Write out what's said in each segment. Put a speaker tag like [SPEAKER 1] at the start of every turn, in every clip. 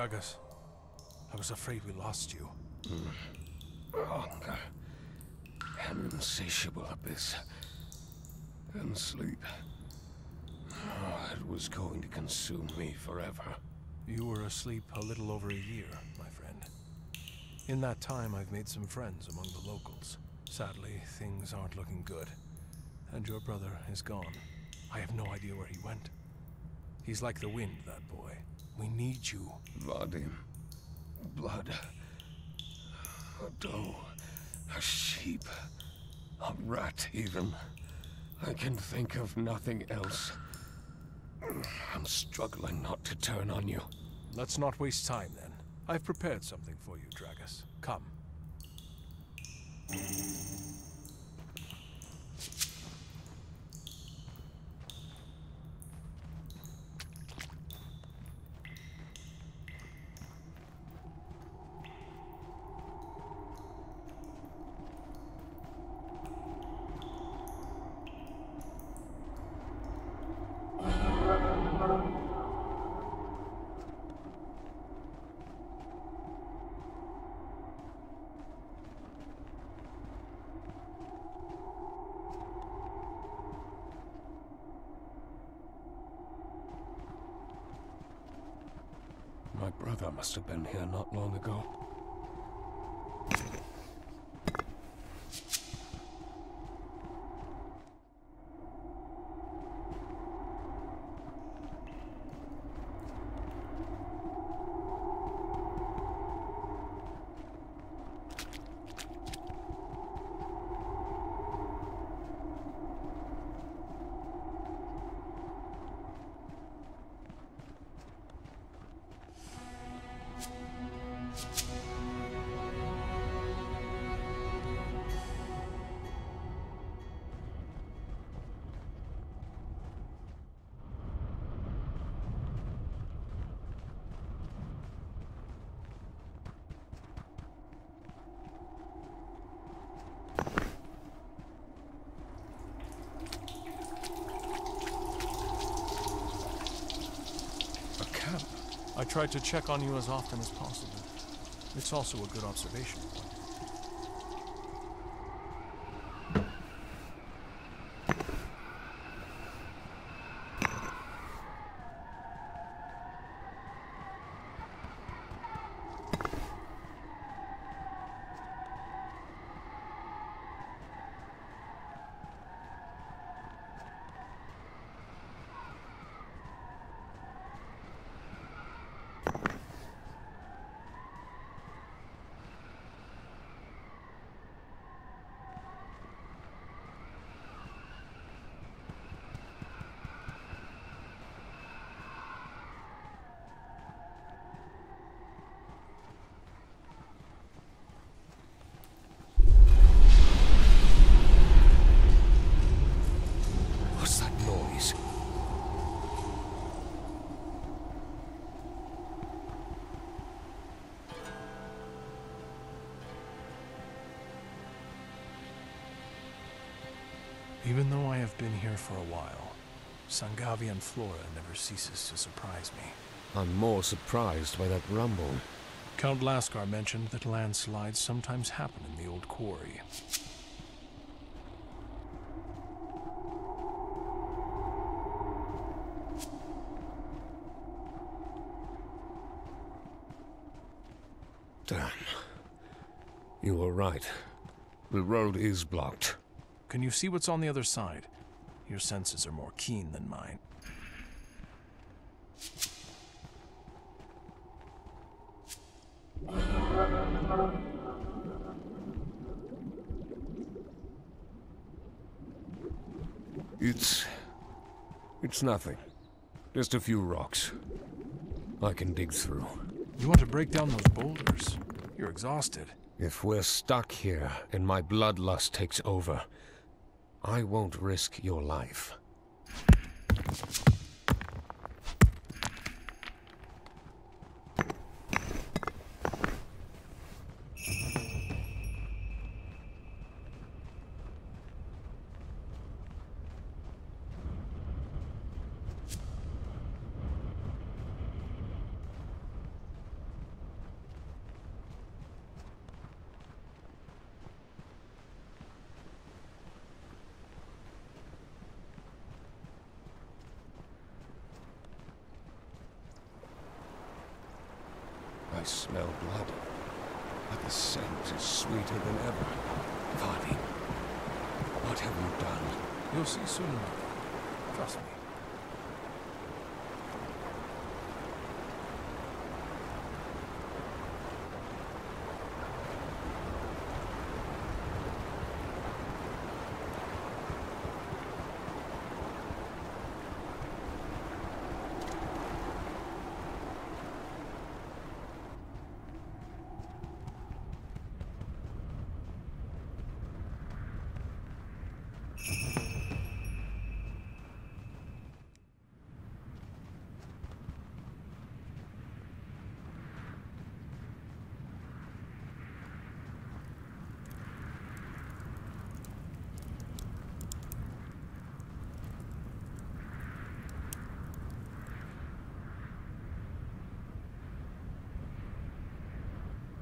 [SPEAKER 1] Dragus, I was afraid we lost you.
[SPEAKER 2] Hunger. An insatiable abyss. And sleep. Oh, it was going to consume me forever.
[SPEAKER 1] You were asleep a little over a year, my friend. In that time, I've made some friends among the locals. Sadly, things aren't looking good. And your brother is gone. I have no idea where he went. He's like the wind, that boy. We need you.
[SPEAKER 2] Vadim. Blood. A doe. A sheep. A rat, even. I can think of nothing else. I'm struggling not to turn on you.
[SPEAKER 1] Let's not waste time, then. I've prepared something for you, Dragus. Come.
[SPEAKER 2] My brother must have been here not long ago.
[SPEAKER 1] I tried to check on you as often as possible. It's also a good observation Even though I have been here for a while, Sangavian flora never ceases to surprise me.
[SPEAKER 2] I'm more surprised by that rumble.
[SPEAKER 1] Count Laskar mentioned that landslides sometimes happen in the old quarry.
[SPEAKER 2] Damn. You were right. The road is blocked.
[SPEAKER 1] Can you see what's on the other side? Your senses are more keen than mine.
[SPEAKER 2] It's... It's nothing. Just a few rocks. I can dig through.
[SPEAKER 1] You want to break down those boulders? You're exhausted.
[SPEAKER 2] If we're stuck here and my bloodlust takes over, I won't risk your life.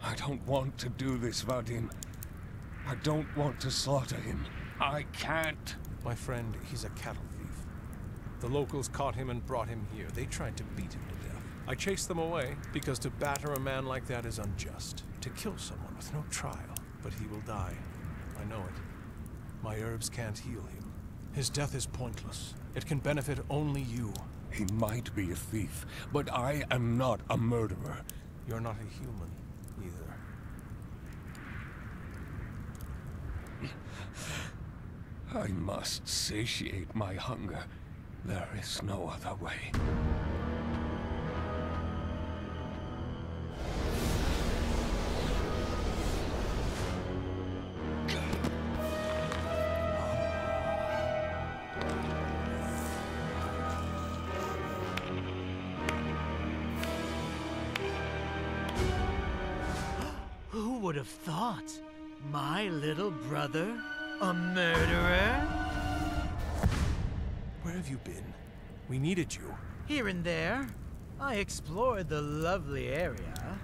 [SPEAKER 2] I don't want to do this, Vadim. I don't want to slaughter him. I can't.
[SPEAKER 1] My friend, he's a cattle thief. The locals caught him and brought him here. They tried to beat him to death. I chased them away because to batter a man like that is unjust. To kill someone with no trial. But he will die. I know it. My herbs can't heal him. His death is pointless. It can benefit only you.
[SPEAKER 2] He might be a thief, but I am not a murderer.
[SPEAKER 1] You're not a human,
[SPEAKER 2] I must satiate my hunger. There is no other way.
[SPEAKER 3] Who would have thought? My little brother? A murderer?
[SPEAKER 1] Where have you been? We needed you.
[SPEAKER 3] Here and there. I explored the lovely area.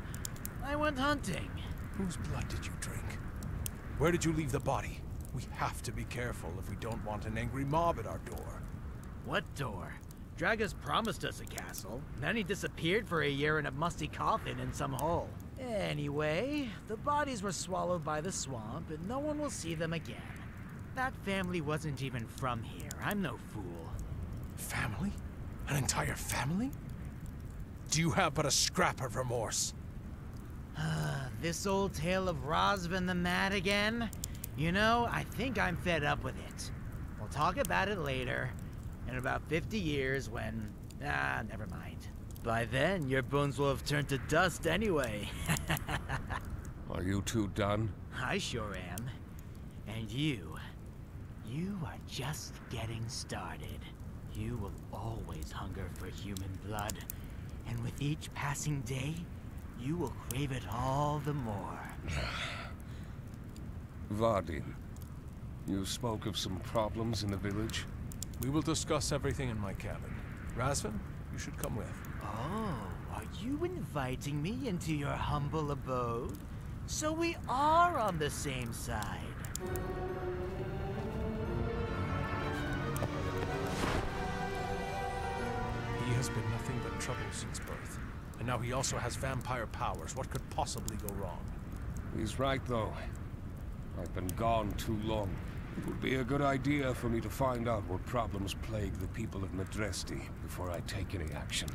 [SPEAKER 3] I went hunting.
[SPEAKER 1] Whose blood did you drink? Where did you leave the body? We have to be careful if we don't want an angry mob at our door.
[SPEAKER 3] What door? Dragus promised us a castle, then he disappeared for a year in a musty coffin in some hole. Anyway, the bodies were swallowed by the swamp, and no one will see them again. That family wasn't even from here. I'm no fool.
[SPEAKER 1] Family? An entire family? Do you have but a scrap of remorse?
[SPEAKER 3] This old tale of Rosvin the Mad again? You know, I think I'm fed up with it. We'll talk about it later, in about 50 years when... Ah, never mind. By then, your bones will have turned to dust anyway.
[SPEAKER 2] Are you two done?
[SPEAKER 3] I sure am. And you, you are just getting started. You will always hunger for human blood. And with each passing day, you will crave it all the more.
[SPEAKER 2] Vadim, you spoke of some problems in the village.
[SPEAKER 1] We will discuss everything in my cabin. Razvan, you should come with.
[SPEAKER 3] Oh, are you inviting me into your humble abode? So we are on the same side.
[SPEAKER 1] Has been nothing but trouble since birth. And now he also has vampire powers. What could possibly go wrong?
[SPEAKER 2] He's right, though. I've been gone too long. It would be a good idea for me to find out what problems plague the people of Madresti before I take any action.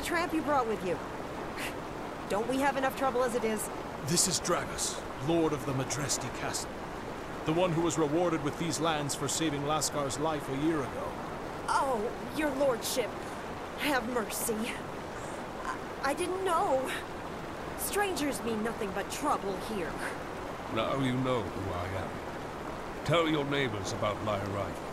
[SPEAKER 4] The tramp you brought with you? Don't we have enough trouble as it is?
[SPEAKER 1] This is Dragus, Lord of the Madresti Castle. The one who was rewarded with these lands for saving Laskar's life a year ago.
[SPEAKER 4] Oh, your lordship. Have mercy. I, I didn't know. Strangers mean nothing but trouble here.
[SPEAKER 2] Now you know who I am. Tell your neighbors about my arrival.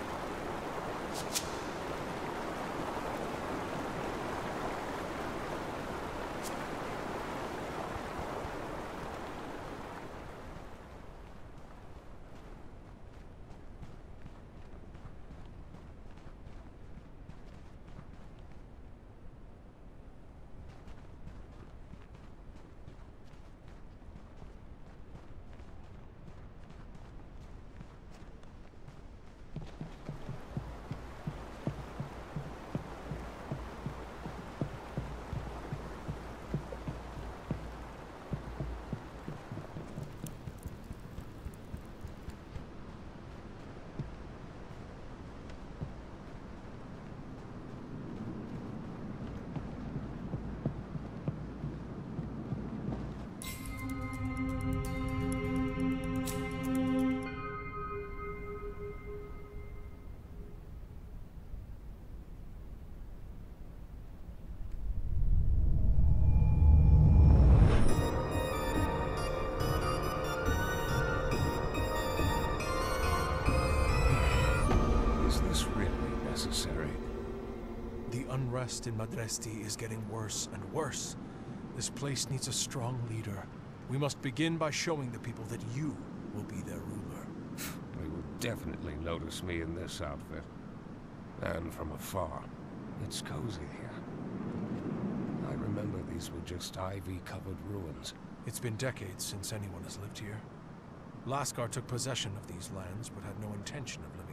[SPEAKER 1] Unrest in Madresti is getting worse and worse. This place needs a strong leader. We must begin by showing the people that you will be their ruler.
[SPEAKER 2] They will definitely notice me in this outfit. And from afar. It's cozy here. I remember these were just ivy-covered ruins.
[SPEAKER 1] It's been decades since anyone has lived here. Laskar took possession of these lands, but had no intention of living.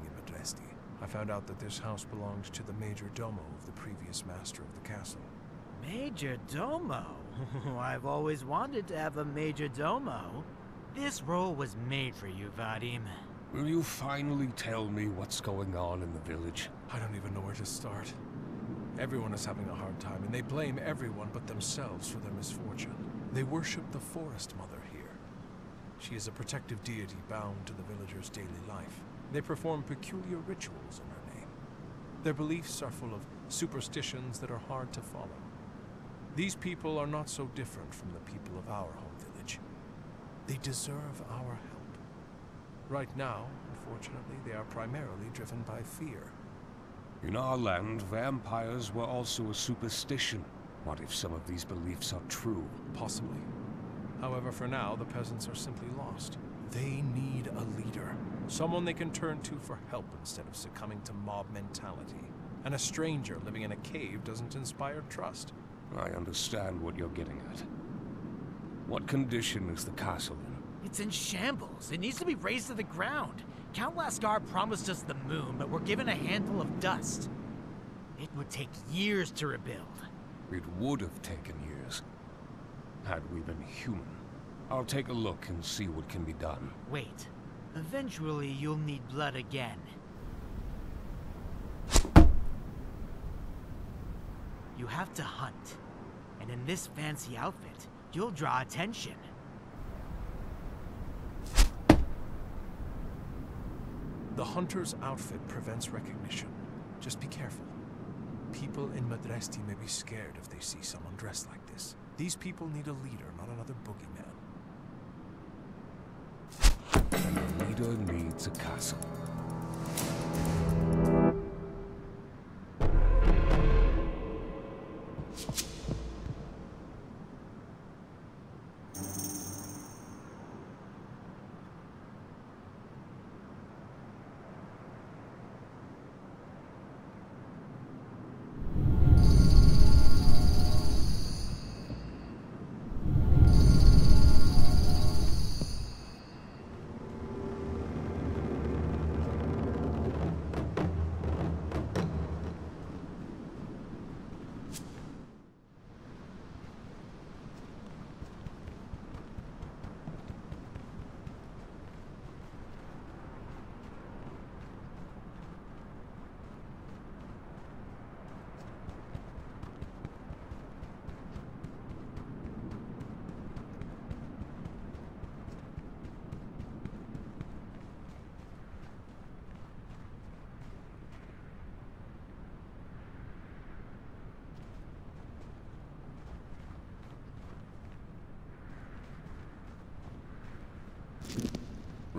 [SPEAKER 1] I found out that this house belonged to the Major Domo of the previous master of the castle.
[SPEAKER 3] Major Domo? I've always wanted to have a Major Domo. This role was made for you, Vadim.
[SPEAKER 2] Will you finally tell me what's going on in the village?
[SPEAKER 1] I don't even know where to start. Everyone is having a hard time, and they blame everyone but themselves for their misfortune. They worship the Forest Mother here. She is a protective deity bound to the villagers' daily life. They perform peculiar rituals in her name. Their beliefs are full of superstitions that are hard to follow. These people are not so different from the people of our home village. They deserve our help. Right now, unfortunately, they are primarily driven by fear.
[SPEAKER 2] In our land, vampires were also a superstition. What if some of these beliefs are true?
[SPEAKER 1] Possibly. However, for now, the peasants are simply lost. They need a leader. Someone they can turn to for help instead of succumbing to mob mentality. And a stranger living in a cave doesn't inspire trust.
[SPEAKER 2] I understand what you're getting at. What condition is the castle in?
[SPEAKER 3] It's in shambles. It needs to be razed to the ground. Count Laskar promised us the moon, but we're given a handful of dust. It would take years to rebuild.
[SPEAKER 2] It would have taken years. Had we been human. I'll take a look and see what can be done.
[SPEAKER 3] Wait. Eventually, you'll need blood again. You have to hunt. And in this fancy outfit, you'll draw attention.
[SPEAKER 1] The hunter's outfit prevents recognition. Just be careful. People in Madresti may be scared if they see someone dressed like this. These people need a leader, not another boogeyman.
[SPEAKER 2] And needs a castle.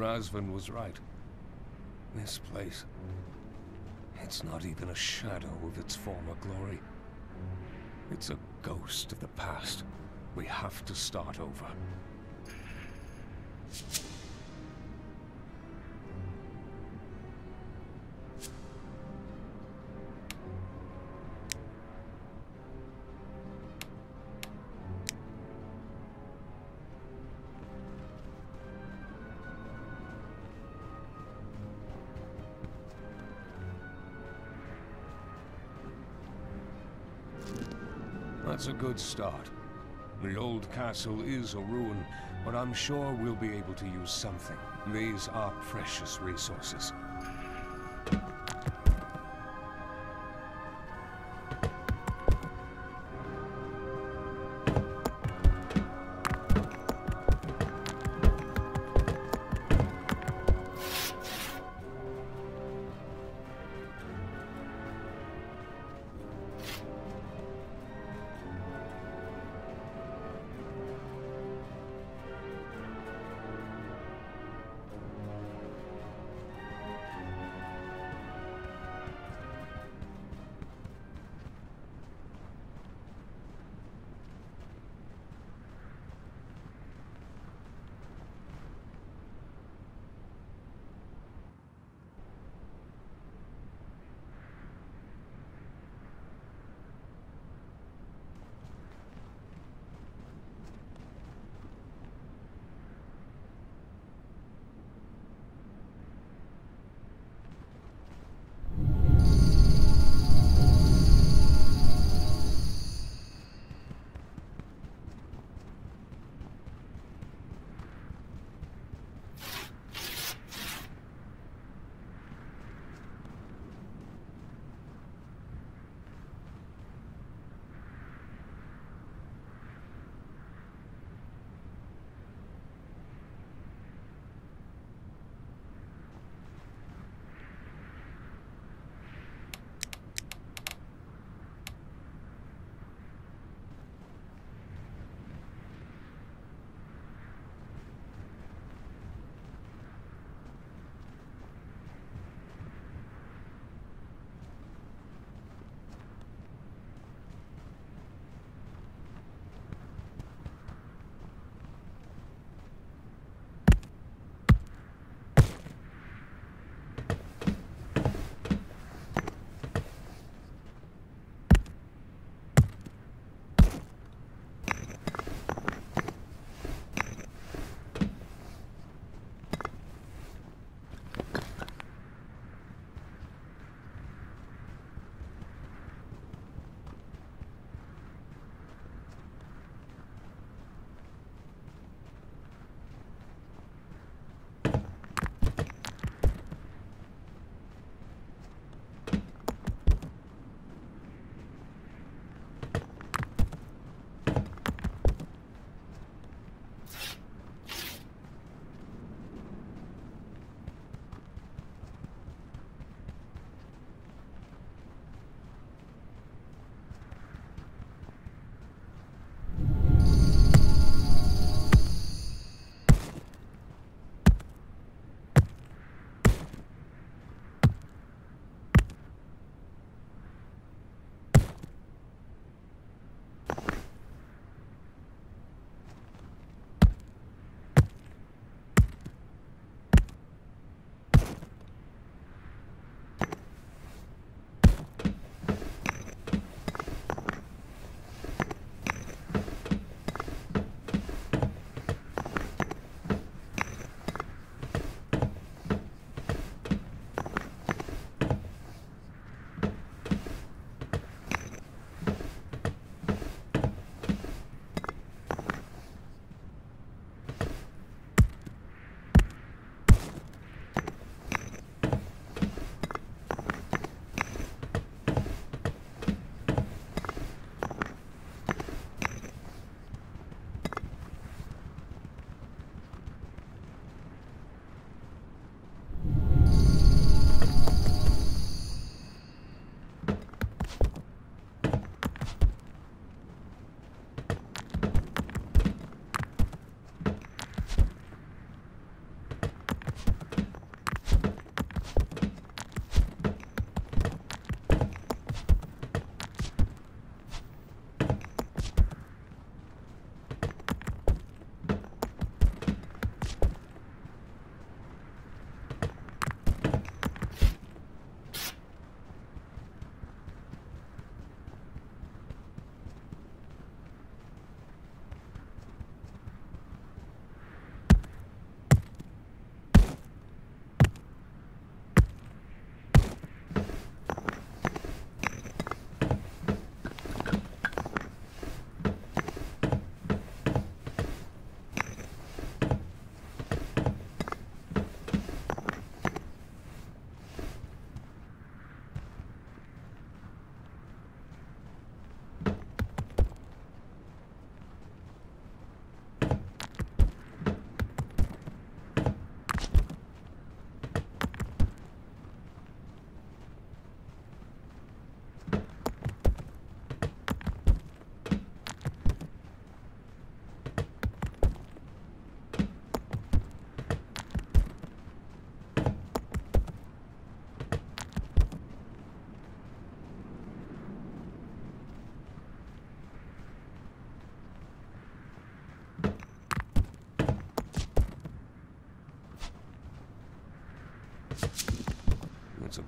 [SPEAKER 2] Razvan was right. This place... It's not even a shadow of its former glory. It's a ghost of the past. We have to start over. That's a good start. The old castle is a ruin, but I'm sure we'll be able to use something. These are precious resources.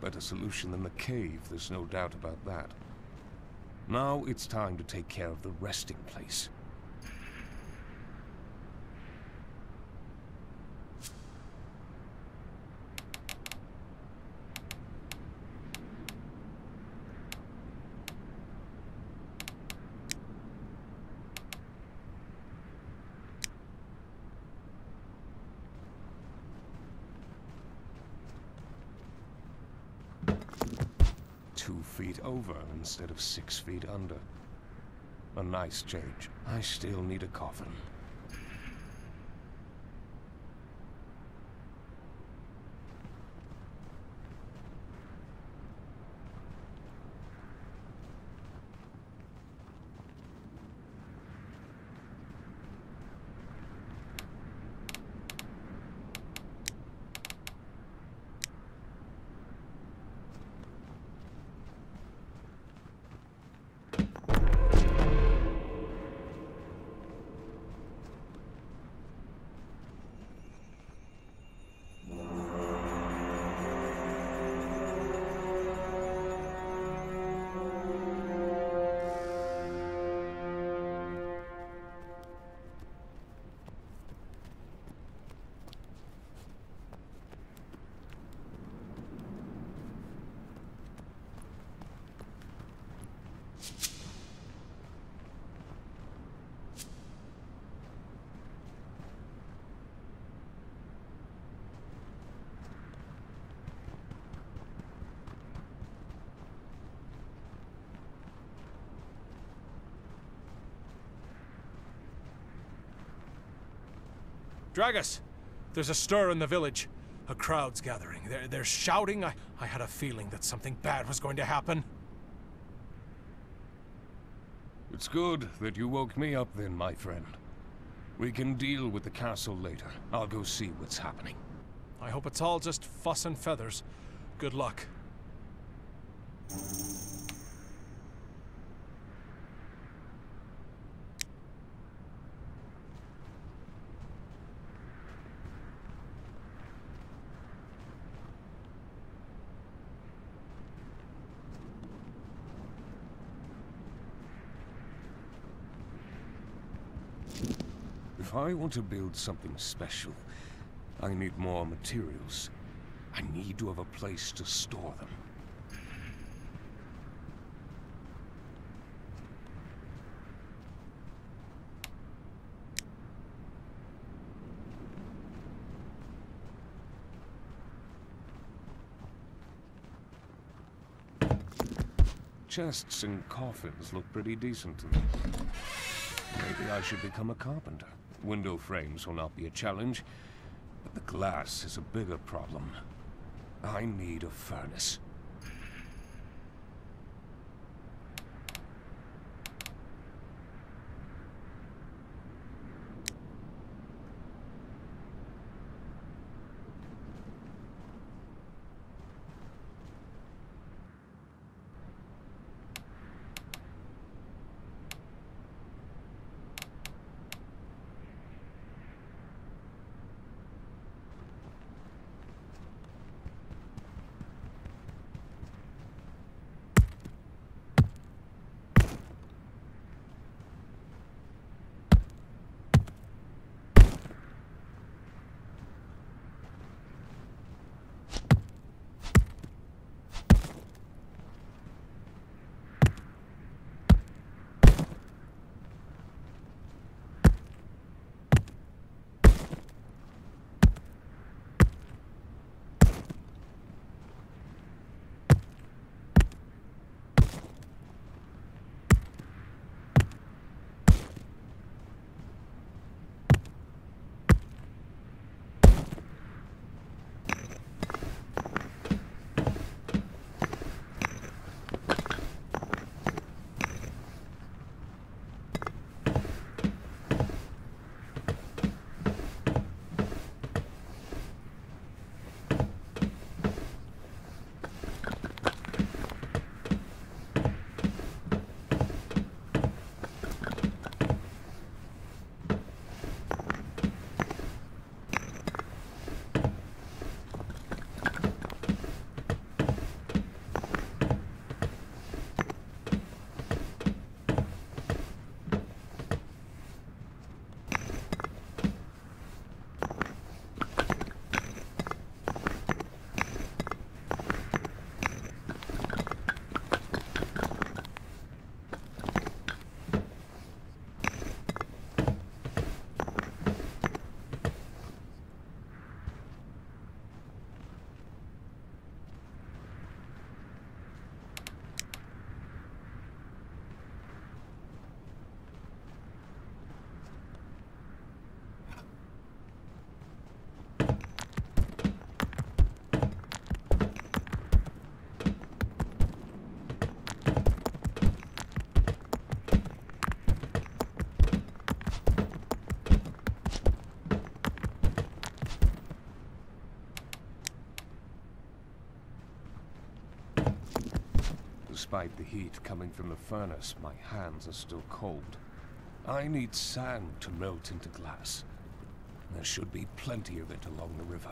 [SPEAKER 2] Better solution than the cave, there's no doubt about that. Now it's time to take care of the resting place. Two feet over instead of six feet under. A nice change. I still need a coffin.
[SPEAKER 1] Dragus! There's a stir in the village. A crowd's gathering. They're, they're shouting. I, I had a feeling that something bad was going to happen.
[SPEAKER 2] It's good that you woke me up then, my friend. We can deal with the castle later. I'll go see what's happening.
[SPEAKER 1] I hope it's all just fuss and feathers. Good luck.
[SPEAKER 2] If I want to build something special, I need more materials. I need to have a place to store them. Chests and coffins look pretty decent to me. Maybe I should become a carpenter. Window frames will not be a challenge, but the glass is a bigger problem. I need a furnace. Despite the heat coming from the furnace, my hands are still cold. I need sand to melt into glass. There should be plenty of it along the river.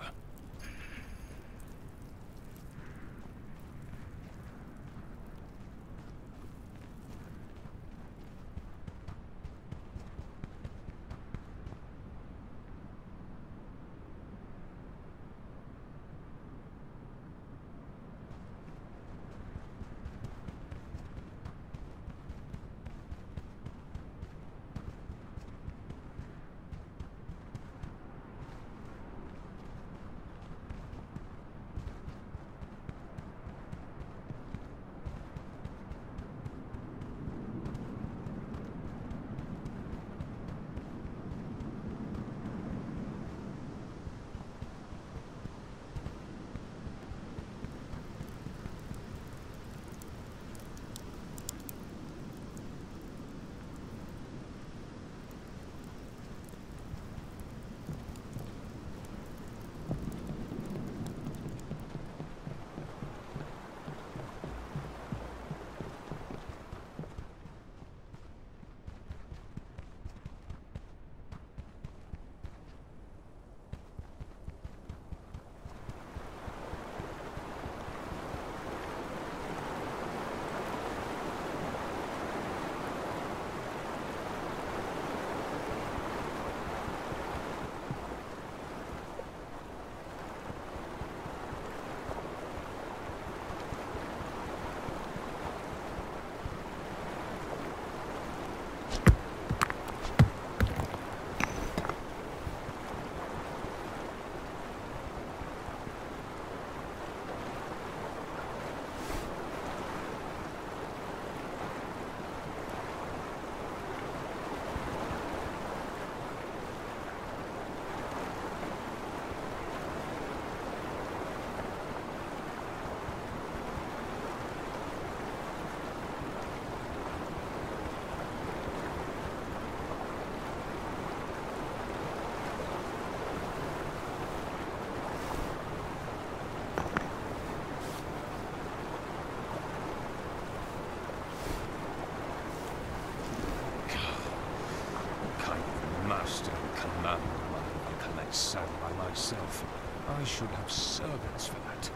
[SPEAKER 2] Should have servants for that.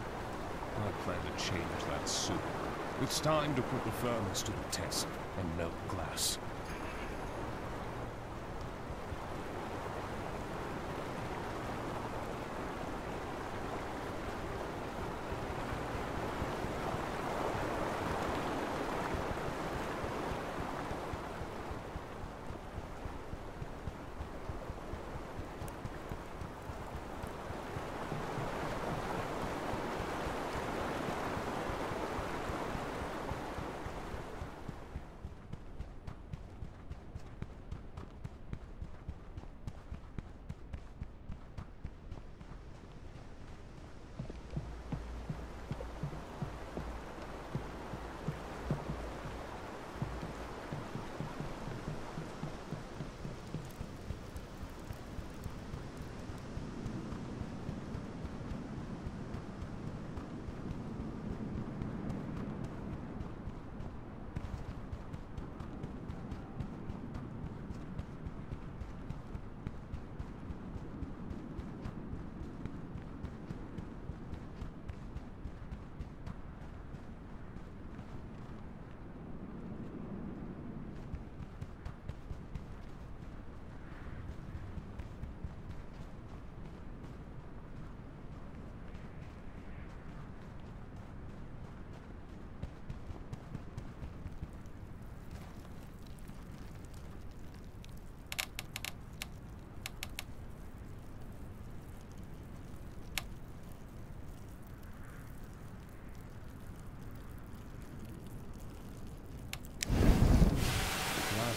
[SPEAKER 2] I plan to change that soon. It's time to put the furnace to the test and melt glass.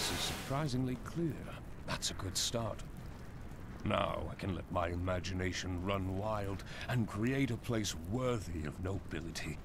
[SPEAKER 2] glass is surprisingly clear. That's a good start. Now I can let my imagination run wild and create a place worthy of nobility.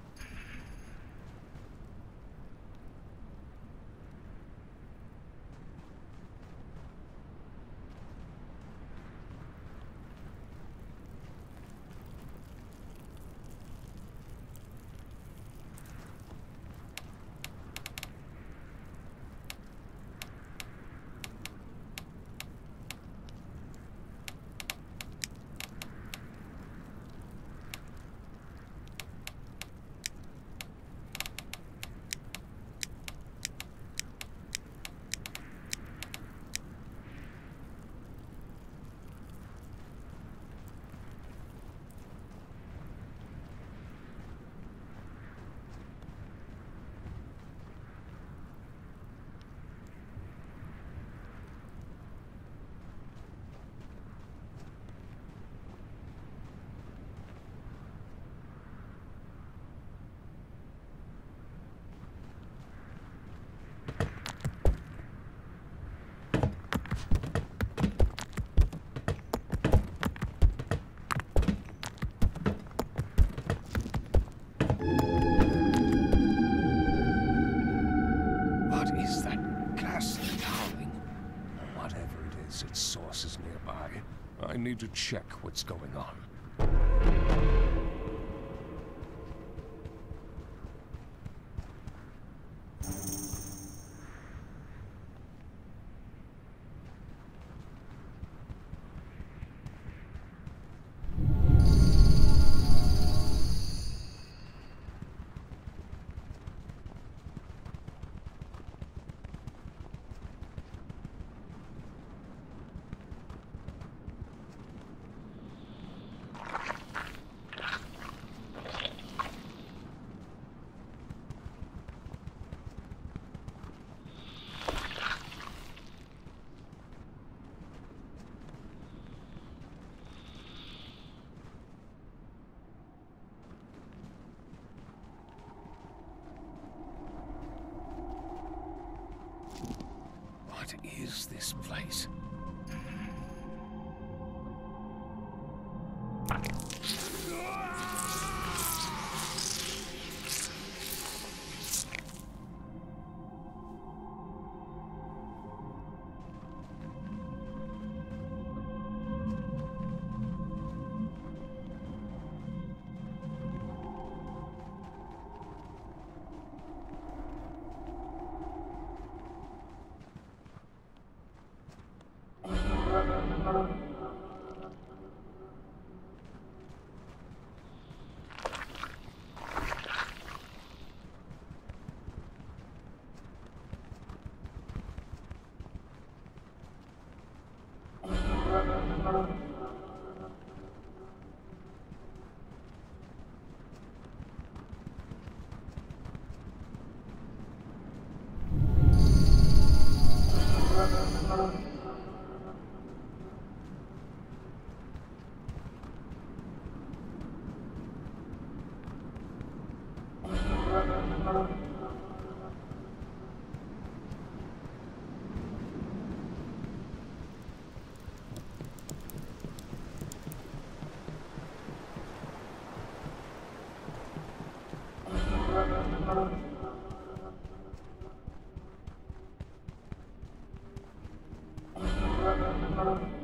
[SPEAKER 2] has its sources nearby. I need to check what's going on.
[SPEAKER 5] Thank you.